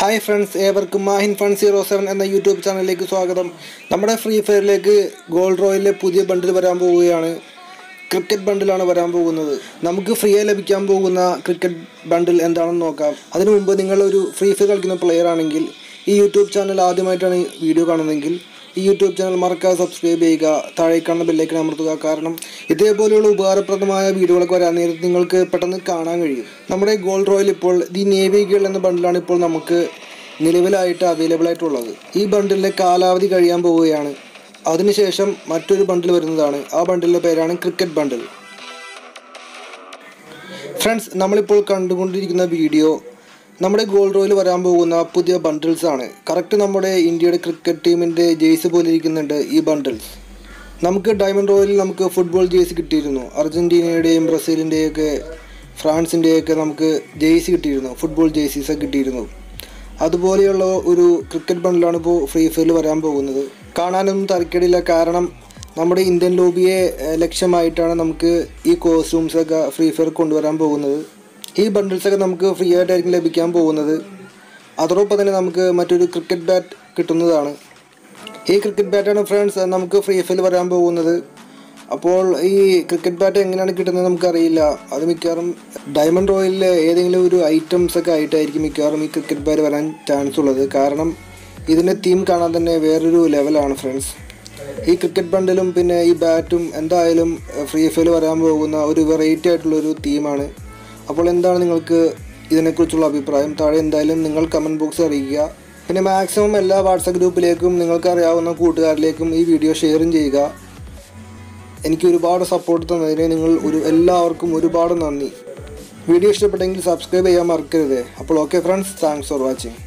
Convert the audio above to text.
Hi friends ഏവർക്കും Mahin fun zero seven എന്ന YouTube ചാനലിലേക്ക് സ്വാഗതം. നമ്മുടെ ഫ്രീ ഫയറിലേക്ക് ഗോൾഡ് റോയിലെ പുതിയ ബണ്ടിൽ വരാൻ പോവുകയാണ്. ക്രിക്കറ്റ് ബണ്ടിലാണ് വരാൻ പോകുന്നത്. നമുക്ക് ഫ്രീ ആയി ലഭിക്കാൻ പോകുന്ന ക്രിക്കറ്റ് ബണ്ടിൽ എന്താണെന്ന് നോക്കാം. അതിനു മുമ്പ് നിങ്ങളൊരു ഫ്രീ ഫയർ കളിക്കുന്ന പ്ലെയർ ആണെങ്കിൽ ഈ യൂട്യൂബ് ചാനൽ ആദ്യമായിട്ടാണ് വീഡിയോ കാണുന്നതെങ്കിൽ ഈ യൂട്യൂബ് ചാനൽ മറക്കാതെ സബ്സ്ക്രൈബ് ചെയ്യുക. താഴെ കാണുന്ന ബെല്ലൈക്കൺ അമർത്തുക. കാരണം ഇതേപോലെയുള്ള ഉപകാരപ്രദമായ വീഡിയോകളൊക്കെ വരാൻ നേരത്ത് നിങ്ങൾക്ക് പെട്ടെന്ന് കാണാൻ കഴിയും. നമ്മുടെ ഗോൾഡ് റോയൽ ഇപ്പോൾ ദി നേവി ഗേൾ എന്ന ബണ്ടിലാണ് ഇപ്പോൾ നമുക്ക് നിലവിലായിട്ട് അവൈലബിൾ ആയിട്ടുള്ളത്. ഈ ബണ്ടിലിന്റെ കാലാവധി കഴിയാൻ പോവുകയാണ്. അതിനുശേഷം മറ്റൊരു ബണ്ടിൽ വരുന്നതാണ്. ആ ബണ്ടിലിന്റെ പേരാണ് ക്രിക്കറ്റ് ബണ്ടിൽ ഫ്രണ്ട്സ് നമ്മളിപ്പോൾ കണ്ടുകൊണ്ടിരിക്കുന്ന വീഡിയോ നമ്മുടെ ഗോൾഡ് റോയിൽ വരാൻ പോകുന്ന പുതിയ ബണ്ടിൽസ് ആണ്. കറക്റ്റ് നമ്മുടെ ഇന്ത്യയുടെ ക്രിക്കറ്റ് ടീമിന്റെ ജേഴ്സി പോലെ ഇരിക്കുന്നുണ്ട് ഈ ബണ്ടിൽസ് നമുക്ക് ഡയമണ്ട് റോയിൽ നമുക്ക് ഫുട്ബോൾ ജേഴ്സി കിട്ടിയിരുന്നു. അർജന്റീനയുടെയും ബ്രസീലിന്റെയൊക്കെ ഫ്രാൻസിന്റെയൊക്കെ നമുക്ക് ജേഴ്സി കിട്ടിയിരുന്നു. ഫുട്ബോൾ ജേഴ്സീസ് കിട്ടിയിരുന്നു. അതുപോലെയുള്ള ഒരു ക്രിക്കറ്റ് ബണ്ടിലാണ് ഇപ്പോൾ ഫ്രീ ഫയറിൽ വരാൻ പോകുന്നത്. കാണാനൊന്നും തരക്കേടില്ല. കാരണം നമ്മുടെ ഇന്ത്യൻ ലോബിയെ ലക്ഷ്യമായിട്ടാണ് നമുക്ക് ഈ കോസ്റ്റ്യൂംസൊക്കെ ഫ്രീ ഫയർ കൊണ്ടുവരാൻ പോകുന്നത്. ഈ ബണ്ടിൽസൊക്കെ നമുക്ക് ഫ്രീ ആയിട്ടായിരിക്കും ലഭിക്കാൻ പോകുന്നത്. അതോടൊപ്പം തന്നെ നമുക്ക് മറ്റൊരു ക്രിക്കറ്റ് ബാറ്റ് കിട്ടുന്നതാണ്. ഈ ക്രിക്കറ്റ് ബാറ്റാണ് ഫ്രണ്ട്സ് നമുക്ക് ഫ്രീ ഫയറിൽ വരാൻ പോകുന്നത്. അപ്പോൾ ഈ ക്രിക്കറ്റ് ബാറ്റ് എങ്ങനെയാണ് കിട്ടുന്നത് നമുക്കറിയില്ല. അത് മിക്കവാറും ഡയമണ്ട് റോയലിലെ ഏതെങ്കിലും ഒരു ഐറ്റംസ് ഒക്കെ ആയിട്ടായിരിക്കും മിക്കവാറും ഈ ക്രിക്കറ്റ് ബാറ്റ് വരാൻ ചാൻസ് ഉള്ളത്. കാരണം ഇതിന്റെ തീം കാണാൻ തന്നെ വേറൊരു ലെവലാണ് ഫ്രണ്ട്സ് ഈ ക്രിക്കറ്റ് ബണ്ടിലും പിന്നെ ഈ ബാറ്റും എന്തായാലും ഫ്രീ ഫയറിൽ വരാൻ പോകുന്ന ഒരു വെറൈറ്റി ആയിട്ടുള്ളൊരു തീമാണ് അപ്പോൾ എന്താണ് നിങ്ങൾക്ക് ഇതിനെക്കുറിച്ചുള്ള അഭിപ്രായം? താഴെ എന്തായാലും നിങ്ങൾ കമന്റ് ബോക്സ് അറിയിക്കുക. പിന്നെ മാക്സിമം എല്ലാ വാട്സപ്പ് ഗ്രൂപ്പിലേക്കും നിങ്ങൾക്ക് അറിയാവുന്ന കൂട്ടുകാരിലേക്കും ഈ വീഡിയോ ഷെയറും ചെയ്യുക. എനിക്ക് ഒരുപാട് സപ്പോർട്ട് തന്നതിന് നിങ്ങൾ ഒരു എല്ലാവർക്കും ഒരുപാട് നന്ദി. വീഡിയോ ഇഷ്ടപ്പെട്ടെങ്കിൽ സബ്സ്ക്രൈബ് ചെയ്യാൻ മറക്കരുത്. അപ്പോൾ okay friends thanks for watching